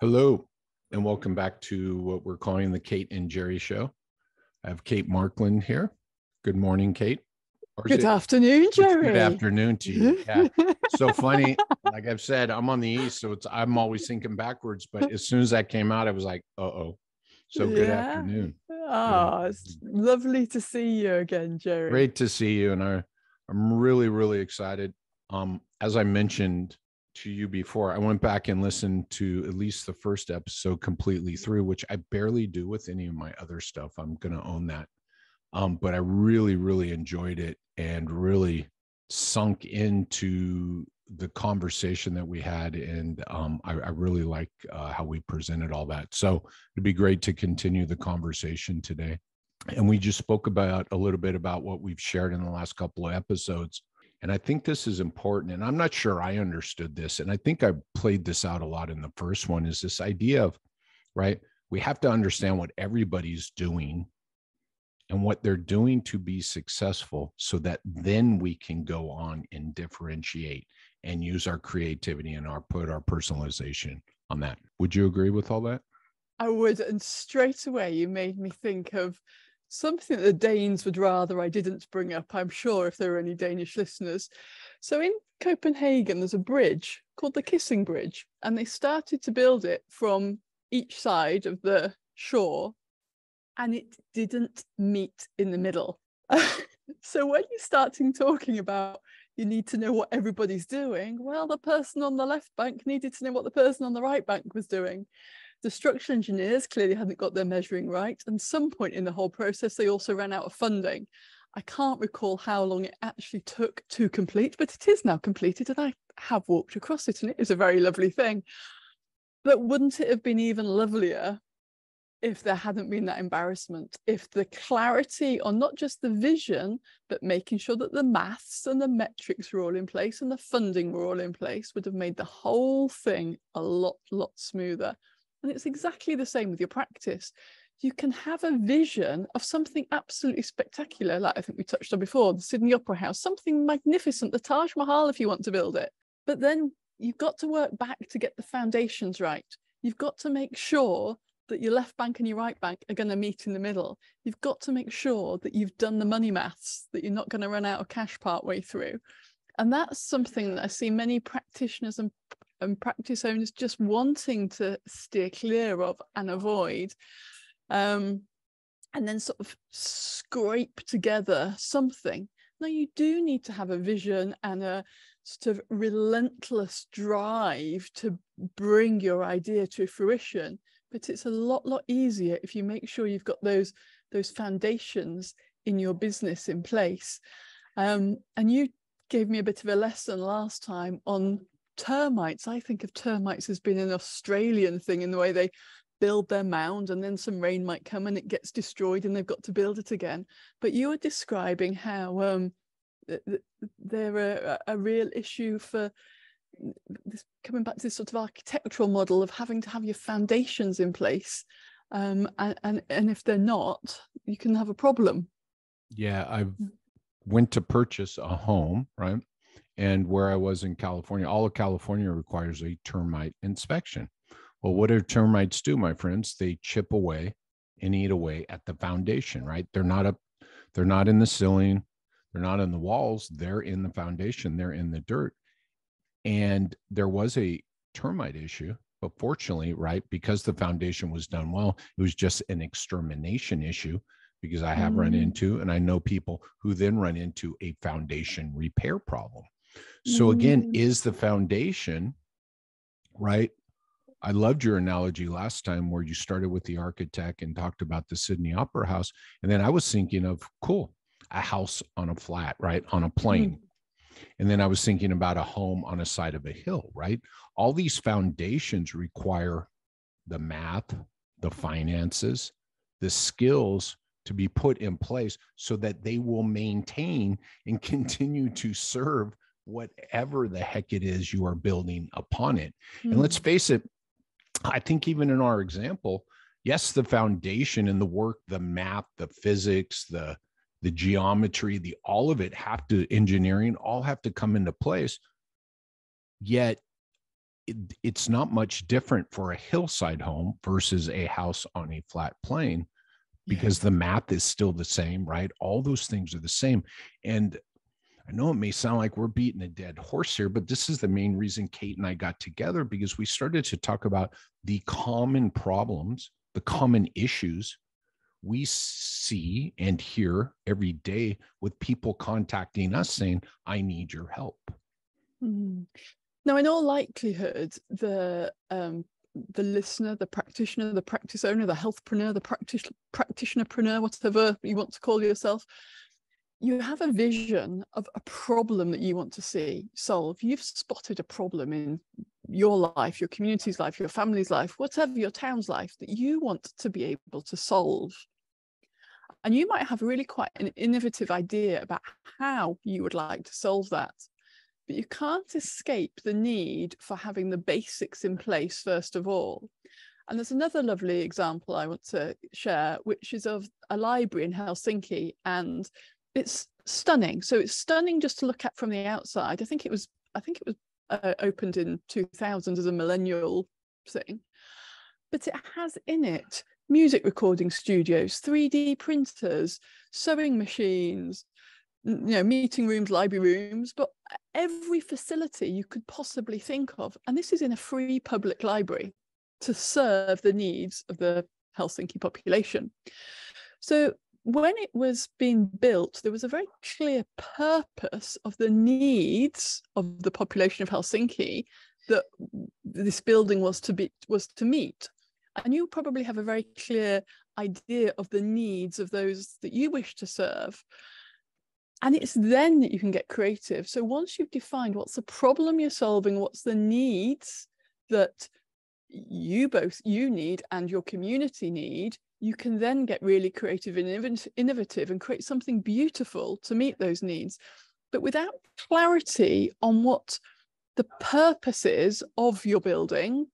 Hello, and welcome back to what we're calling the Kate and Jerry Show. I have Kate Markland here. Good morning, Kate. Or good afternoon, Jerry. Good afternoon to you. Yeah. so funny. Like I've said, I'm on the east, so it's I'm always thinking backwards. But as soon as that came out, I was like, uh oh. So good yeah. afternoon. Oh, it's lovely to see you again, Jerry. Great to see you. And I I'm really, really excited. Um, as I mentioned to you before, I went back and listened to at least the first episode completely through, which I barely do with any of my other stuff. I'm going to own that. Um, but I really, really enjoyed it and really sunk into the conversation that we had. And um, I, I, really like uh, how we presented all that. So it'd be great to continue the conversation today. And we just spoke about a little bit about what we've shared in the last couple of episodes and I think this is important. And I'm not sure I understood this. And I think I played this out a lot in the first one is this idea of, right? We have to understand what everybody's doing and what they're doing to be successful so that then we can go on and differentiate and use our creativity and our put our personalization on that. Would you agree with all that? I would. And straight away, you made me think of something the Danes would rather I didn't bring up, I'm sure, if there are any Danish listeners. So in Copenhagen, there's a bridge called the Kissing Bridge, and they started to build it from each side of the shore, and it didn't meet in the middle. so when you're starting talking about you need to know what everybody's doing, well, the person on the left bank needed to know what the person on the right bank was doing the structural engineers clearly hadn't got their measuring right. And some point in the whole process, they also ran out of funding. I can't recall how long it actually took to complete, but it is now completed and I have walked across it and it is a very lovely thing. But wouldn't it have been even lovelier if there hadn't been that embarrassment? If the clarity on not just the vision, but making sure that the maths and the metrics were all in place and the funding were all in place would have made the whole thing a lot, lot smoother. And it's exactly the same with your practice. You can have a vision of something absolutely spectacular, like I think we touched on before, the Sydney Opera House, something magnificent, the Taj Mahal, if you want to build it. But then you've got to work back to get the foundations right. You've got to make sure that your left bank and your right bank are going to meet in the middle. You've got to make sure that you've done the money maths, that you're not going to run out of cash part way through. And that's something that I see many practitioners and and practice owners just wanting to steer clear of and avoid. Um, and then sort of scrape together something. Now you do need to have a vision and a sort of relentless drive to bring your idea to fruition but it's a lot lot easier if you make sure you've got those those foundations in your business in place. Um, and you gave me a bit of a lesson last time on termites. I think of termites as being an Australian thing in the way they build their mound and then some rain might come and it gets destroyed and they've got to build it again. But you were describing how um, they're a, a real issue for this, coming back to this sort of architectural model of having to have your foundations in place. Um, and, and, and if they're not, you can have a problem. Yeah, I mm. Went to purchase a home, right? and where I was in California, all of California requires a termite inspection. Well, what do termites do, my friends? They chip away and eat away at the foundation, right? They're not up, they're not in the ceiling, they're not in the walls, they're in the foundation, they're in the dirt. And there was a termite issue, but fortunately, right, because the foundation was done well, it was just an extermination issue because I have mm. run into and I know people who then run into a foundation repair problem. So again, mm. is the foundation right? I loved your analogy last time where you started with the architect and talked about the Sydney Opera House. And then I was thinking of cool, a house on a flat, right? On a plane. Mm. And then I was thinking about a home on a side of a hill, right? All these foundations require the math, the finances, the skills to be put in place so that they will maintain and continue to serve whatever the heck it is you are building upon it. Mm-hmm. And let's hmm. face it, I think even in our example, yes, the foundation and the work, the math, the physics, the the geometry, the all of it have to engineering all have to come into place. Yet it, it's not much different for a hillside home versus a house on a flat plane because yeah. the math is still the same, right? All those things are the same. And I know it may sound like we're beating a dead horse here, but this is the main reason Kate and I got together because we started to talk about the common problems, the common issues we see and hear every day with people contacting us saying, I need your help. Mm. Now, in all likelihood, the um, the listener, the practitioner, the practice owner, the healthpreneur, the practice practitionerpreneur, whatever you want to call yourself, you have a vision of a problem that you want to see solve. You've spotted a problem in your life, your community's life, your family's life, whatever your town's life that you want to be able to solve. And you might have really quite an innovative idea about how you would like to solve that. But you can't escape the need for having the basics in place, first of all. And there's another lovely example I want to share, which is of a library in Helsinki. And it's stunning. So it's stunning just to look at from the outside. I think it was, I think it was uh, opened in 2000 as a millennial thing. But it has in it music recording studios, 3D printers, sewing machines, you know, meeting rooms, library rooms, but every facility you could possibly think of. And this is in a free public library to serve the needs of the Helsinki population. So when it was being built, there was a very clear purpose of the needs of the population of Helsinki that this building was to be was to meet. And you probably have a very clear idea of the needs of those that you wish to serve and it's then that you can get creative. So once you've defined what's the problem you're solving what's the needs that you both you need and your community need you can then get really creative and innovative and create something beautiful to meet those needs. But without clarity on what the purpose is of your building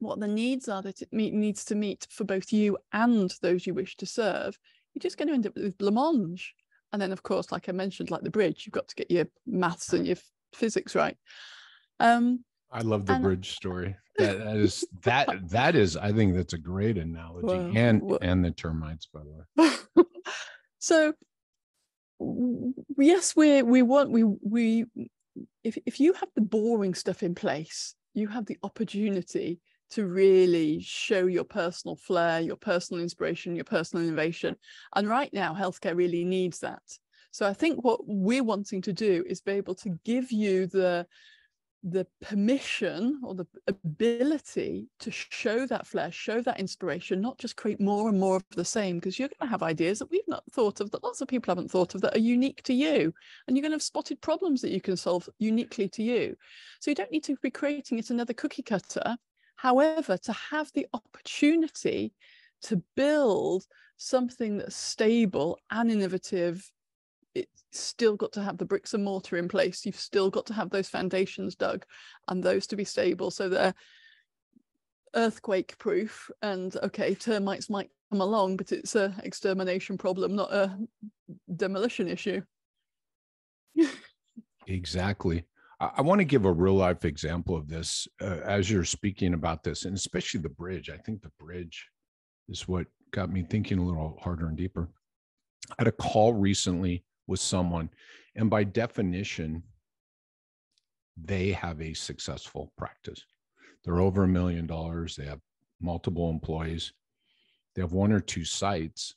what the needs are that it meet, needs to meet for both you and those you wish to serve you're just going to end up with blancmange and then, of course, like I mentioned, like the bridge, you've got to get your maths and your physics right. Um, I love the and... bridge story. That, that is that that is. I think that's a great analogy, well, and well, and the termites, by the way. so, yes, we we want we we if if you have the boring stuff in place, you have the opportunity to really show your personal flair, your personal inspiration, your personal innovation. And right now, healthcare really needs that. So I think what we're wanting to do is be able to give you the the permission or the ability to show that flair, show that inspiration, not just create more and more of the same, because you're going to have ideas that we've not thought of, that lots of people haven't thought of, that are unique to you. And you're going to have spotted problems that you can solve uniquely to you. So you don't need to be creating it another cookie cutter. However, to have the opportunity to build something that's stable and innovative, it's still got to have the bricks and mortar in place. You've still got to have those foundations dug and those to be stable so they're earthquake proof. And okay, termites might come along, but it's a extermination problem, not a demolition issue. exactly. I, want to give a real life example of this uh, as you're speaking about this, and especially the bridge. I think the bridge is what got me thinking a little harder and deeper. I had a call recently with someone, and by definition, they have a successful practice. They're over a million dollars, they have multiple employees, they have one or two sites.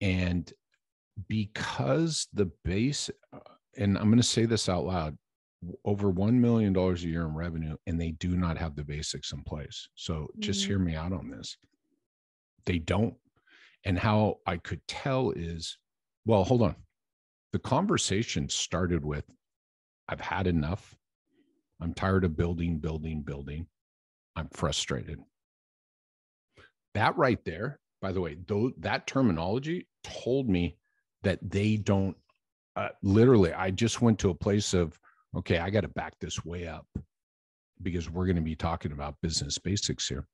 And because the base uh, and I'm going to say this out loud over $1 million a year in revenue, and they do not have the basics in place. So just mm-hmm. hear me out on this. They don't. And how I could tell is, well, hold on. The conversation started with, I've had enough. I'm tired of building, building, building. I'm frustrated. That right there, by the way, though that terminology told me that they don't uh, literally, I just went to a place of, okay, I got to back this way up because we're going to be talking about business basics here.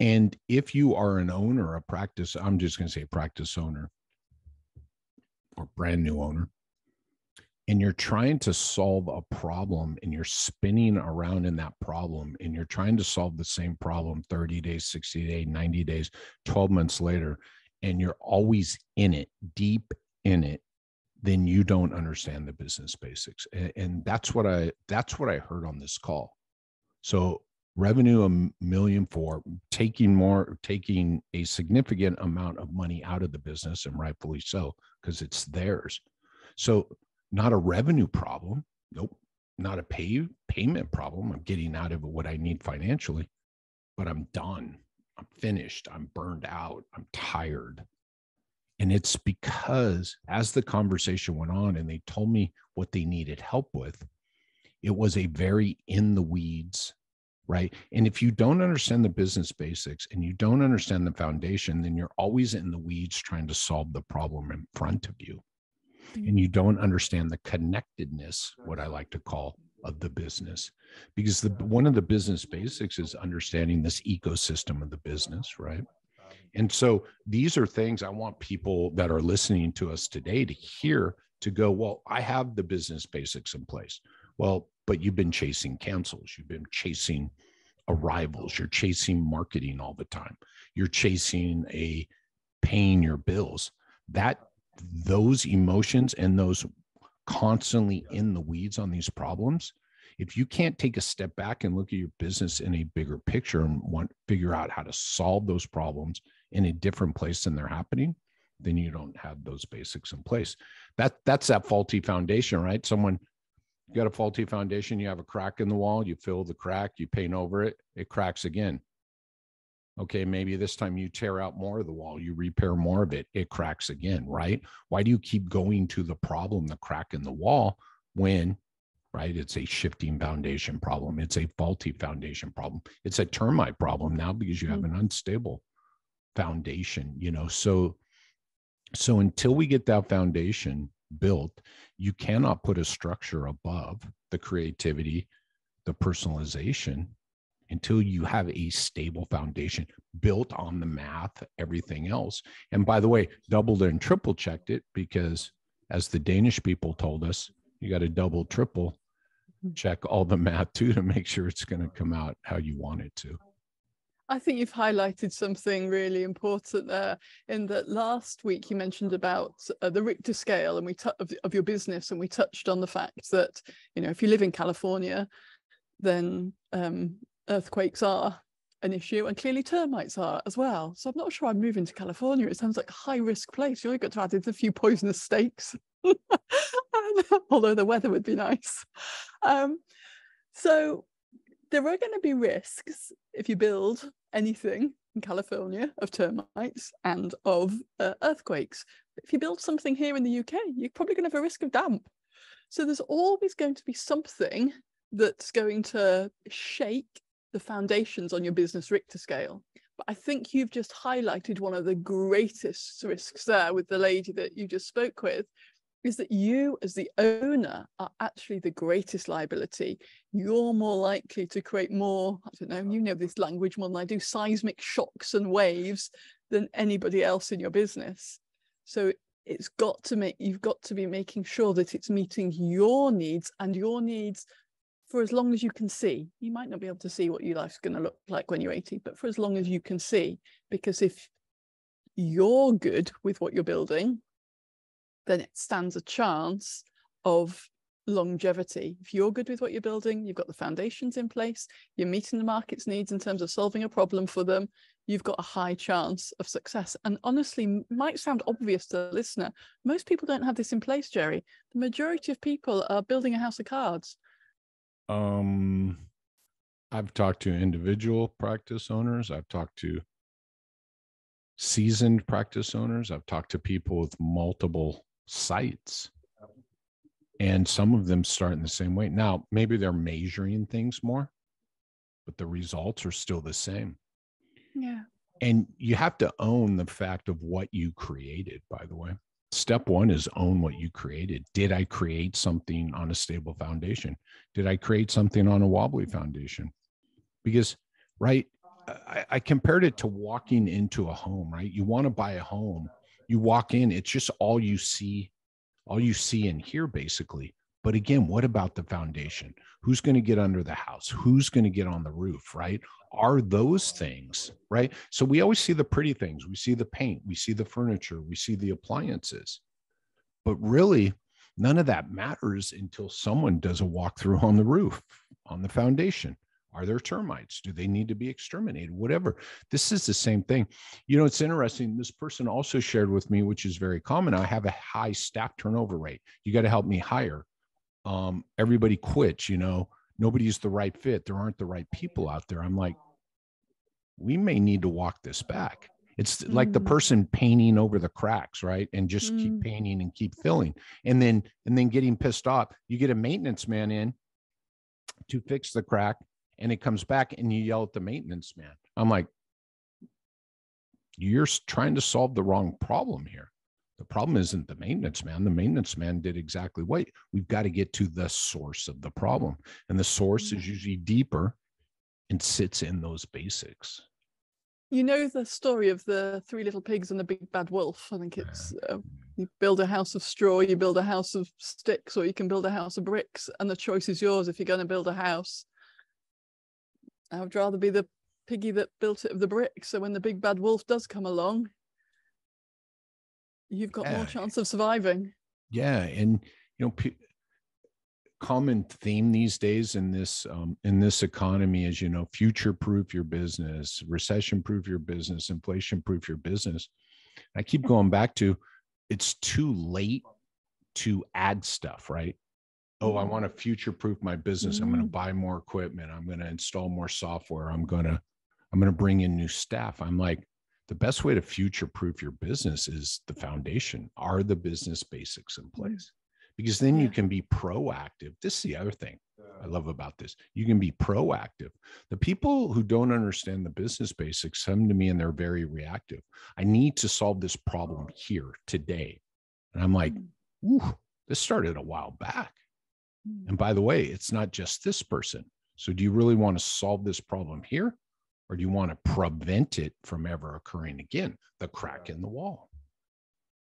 And if you are an owner, a practice, I'm just going to say practice owner or brand new owner, and you're trying to solve a problem and you're spinning around in that problem and you're trying to solve the same problem 30 days 60 days 90 days 12 months later and you're always in it deep in it then you don't understand the business basics and, and that's what i that's what i heard on this call. So revenue a million for taking more taking a significant amount of money out of the business and rightfully so because it's theirs. So not a revenue problem nope not a pay payment problem i'm getting out of what i need financially but i'm done i'm finished i'm burned out i'm tired and it's because as the conversation went on and they told me what they needed help with it was a very in the weeds right? And if you don't understand the business basics and you don't understand the foundation, then you're always in the weeds trying to solve the problem in front of you. And mm-hmm. you don't understand the connectedness, what I like to call of the business because the one of the business basics is understanding this ecosystem of the business right and so these are things i want people that are listening to us today to hear to go well i have the business basics in place. Well but you've been chasing cancels, you've been chasing arrivals, you're chasing marketing all the time, you're chasing a paying your bills. That those emotions and those constantly in the weeds on these problems if you can't take a step back and look at your business in a bigger picture and want figure out how to solve those problems in a different place than they're happening then you don't have those basics in place that that's that faulty foundation right someone you got a faulty foundation, you have a crack in the wall, you fill the crack, you paint over it, it cracks again. Okay, maybe this time you tear out more of the wall, you repair more of it, it cracks again, right? Why do you keep going to the problem, the crack in the wall, when, right, it's a shifting foundation problem, it's a faulty foundation problem, it's a termite problem now because you have mm-hmm. an unstable foundation, you know? So, so until we get that foundation built, you cannot put a structure above the creativity, the personalization until you have a stable foundation built on the math, everything else. And by the way, doubled and triple checked it because, as the Danish people told us, you got to double, triple mm-hmm. check all the math too to make sure it's going to come out how you want it to. I think you've highlighted something really important there. In that last week you mentioned about uh, the Richter scale and we t- of, of your business, and we touched on the fact that you know if you live in California, then um, earthquakes are an issue, and clearly termites are as well. So I'm not sure I'm moving to California. It sounds like a high risk place. You only got to add in a few poisonous snakes, although the weather would be nice. Um, so there are going to be risks if you build anything in California of termites and of uh, earthquakes. If you build something here in the UK, you're probably going to have a risk of damp. So there's always going to be something that's going to shake the foundations on your business Richter scale. But I think you've just highlighted one of the greatest risks there with the lady that you just spoke with, is that you, as the owner, are actually the greatest liability. You're more likely to create more, I don't know, you know this language more than I do, seismic shocks and waves than anybody else in your business. So it's got to make, you've got to be making sure that it's meeting your needs and your needs for as long as you can see. You might not be able to see what your life's going to look like when you're 80, but for as long as you can see, because if you're good with what you're building, then it stands a chance of longevity. If you're good with what you're building, you've got the foundations in place, you're meeting the market's needs in terms of solving a problem for them, you've got a high chance of success. And honestly, might sound obvious to the listener, most people don't have this in place, Jerry. The majority of people are building a house of cards. Um, I've talked to individual practice owners. I've talked to seasoned practice owners. I've talked to people with multiple sites. And some of them start in the same way. Now maybe they're measuring things more but the results are still the same. Yeah. And you have to own the fact of what you created by the way. Step one is own what you created. Did i create something on a stable foundation? Did i create something on a wobbly foundation? Because right I, I compared it to walking into a home right? You want to buy a home you walk in, it's just all you see, all you see and hear basically. But again, what about the foundation? Who's going to get under the house? Who's going to get on the roof, right? Are those things, right? So we always see the pretty things. We see the paint, we see the furniture, we see the appliances. But really, none of that matters until someone does a walkthrough on the roof, on the foundation. Are there termites? Do they need to be exterminated? Whatever. This is the same thing. You know, it's interesting. This person also shared with me, which is very common. I have a high staff turnover rate. You got to help me hire um, everybody quits, you know, nobody's the right fit. There aren't the right people out there. I'm like, we may need to walk this back. It's mm. like the mm. person painting over the cracks, right? And just mm. keep painting and keep filling. And then and then getting pissed off. You get a maintenance man in to fix the crack and it comes back and you yell at the maintenance man. I'm like, you're trying to solve the wrong problem here. The problem isn't the maintenance man. The maintenance man did exactly what we've got to get to the source of the problem. And the source is mm-hmm. usually deeper and sits in those basics. You know the story of the three little pigs and the big bad wolf. I think it's uh, you build a house of straw, you build a house of sticks, or you can build a house of bricks, and the choice is yours if you're going to build a house. I would rather be the piggy that built it of the brick. So when the big bad wolf does come along, you've got yeah. more chance of surviving yeah and you know p- common theme these days in this um, in this economy is you know future proof your business recession proof your business inflation proof your business i keep going back to it's too late to add stuff right oh i want to future proof my business. Mm-hmm. i'm going to buy more equipment. I'm going to install more software. I'm going to i'm going to bring in new staff. I'm like the best way to future proof your business is the foundation. Are the business basics in mm-hmm. place? Because then you can be proactive. This is the other thing i love about this. You can be proactive. The people who don't understand the business basics come to me and they're very reactive. I need to solve this problem here today. And i'm like mm. ooh this started a while back and by the way it's not just this person so do you really want to solve this problem here or do you want to prevent it from ever occurring again the crack in the wall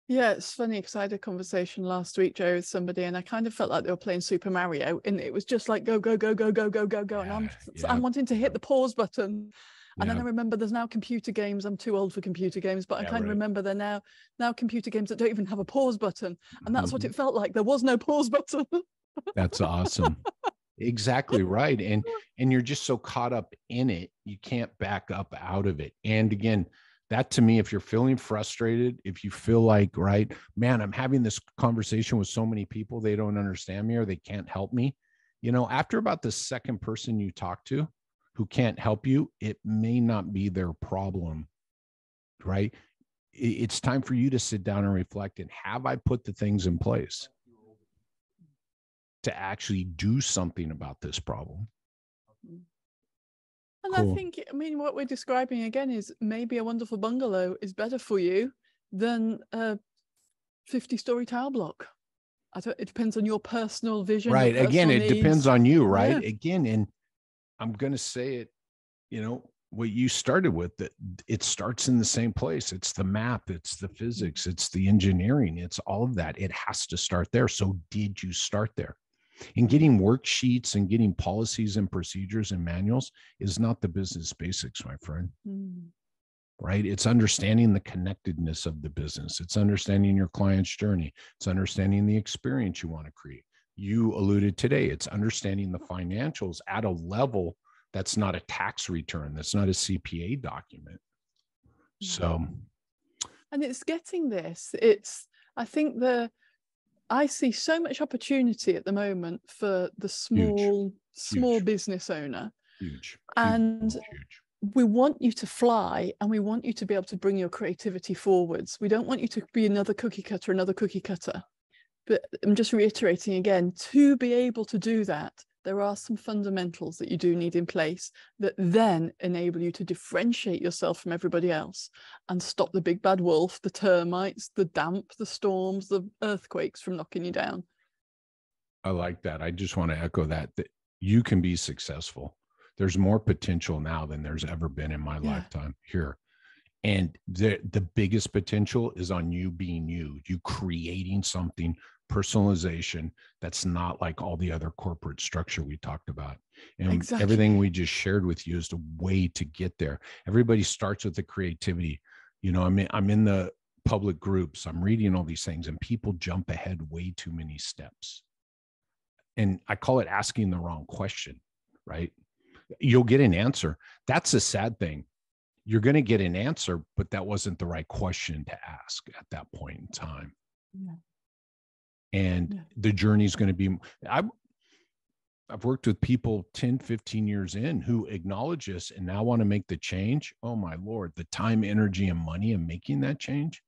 yeah it's funny because i had a conversation last week joe with somebody and i kind of felt like they were playing super mario and it was just like go go go go go go go go and i'm yeah. i'm wanting to hit the pause button and yeah. then I remember there's now computer games. I'm too old for computer games, but I kind right. of remember they're now now computer games that don't even have a pause button. And that's mm-hmm. what it felt like. There was no pause button. that's awesome. Exactly right and and you're just so caught up in it you can't back up out of it and again that to me if you're feeling frustrated if you feel like right man i'm having this conversation with so many people they don't understand me or they can't help me you know after about the second person you talk to who can't help you it may not be their problem right? It's time for you to sit down and reflect and have i put the things in place to actually do something about this problem. Mm. And cool. I think, I mean, what we're describing again is maybe a wonderful bungalow is better for you than a 50 story tower block. It depends on your personal vision. Right. Again, it needs. depends on you, right? Yeah. Again, and I'm going to say it, you know, what you started with that it starts in the same place it's the map it's the mm. physics it's the engineering it's all of that it has to start there so did you start there and getting worksheets and getting policies and procedures and manuals is not the business basics, my friend. Mm. Right? It's understanding the connectedness of the business. It's understanding your client's journey. It's understanding the experience you want to create. You alluded today, it's understanding the financials at a level that's not a tax return, that's not a CPA document. So, and it's getting this. It's, I think the, I see so much opportunity at the moment for the small huge. small huge. business owner. Huge. And huge. we want you to fly and we want you to be able to bring your creativity forwards. We don't want you to be another cookie cutter, another cookie cutter. But I'm just reiterating again to be able to do that, there are some fundamentals that you do need in place that then enable you to differentiate yourself from everybody else and stop the big bad wolf, the termites, the damp, the storms, the earthquakes from knocking you down. I like that. I just want to echo that that you can be successful. There's more potential now than there's ever been in my yeah. lifetime here. And the the biggest potential is on you being you, you creating something personalization that's not like all the other corporate structure we talked about. And Exactly. everything we just shared with you is the way to get there. Everybody starts with the creativity. You know, I'm in, I'm in the public groups, I'm reading all these things, and people jump ahead way too many steps. And I call it asking the wrong question, right? You'll get an answer. That's a sad thing. You're going to get an answer, but that wasn't the right question to ask at that point in time Yeah. and Yeah. the journey is going to be I, i've worked with people 10 15 years in who acknowledge this and now want to make the change oh my lord the time energy and money in making that change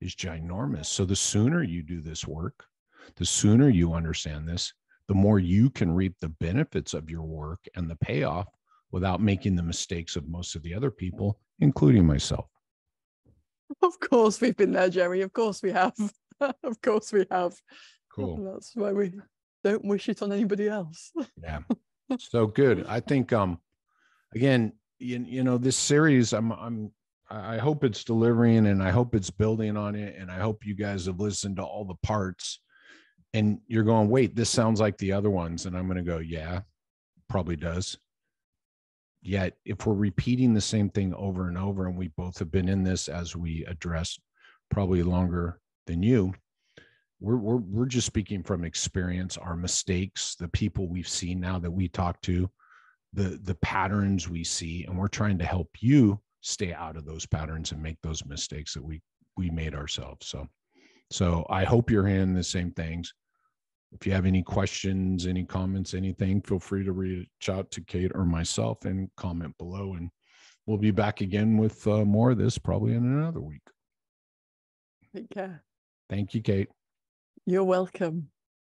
is ginormous so the sooner you do this work the sooner you understand this the more you can reap the benefits of your work and the payoff without making the mistakes of most of the other people including myself Of course, we've been there, Jerry. Of course, we have. of course, we have. cool That's why we don't wish it on anybody else. Yeah. so good. I think um again, you, you know, this series I'm I'm I hope it's delivering and I hope it's building on it and I hope you guys have listened to all the parts and you're going, "Wait, this sounds like the other ones." And I'm going to go, "Yeah, probably does." Yet, if we're repeating the same thing over and over and we both have been in this as we address probably longer than you, we're, we're we're just speaking from experience our mistakes the people we've seen now that we talk to the the patterns we see and we're trying to help you stay out of those patterns and make those mistakes that we we made ourselves. So so i hope you're hearing the same things if you have any questions any comments anything feel free to reach out to kate or myself and comment below and we'll be back again with uh, more of this probably in another week Take care. thank you kate You're welcome.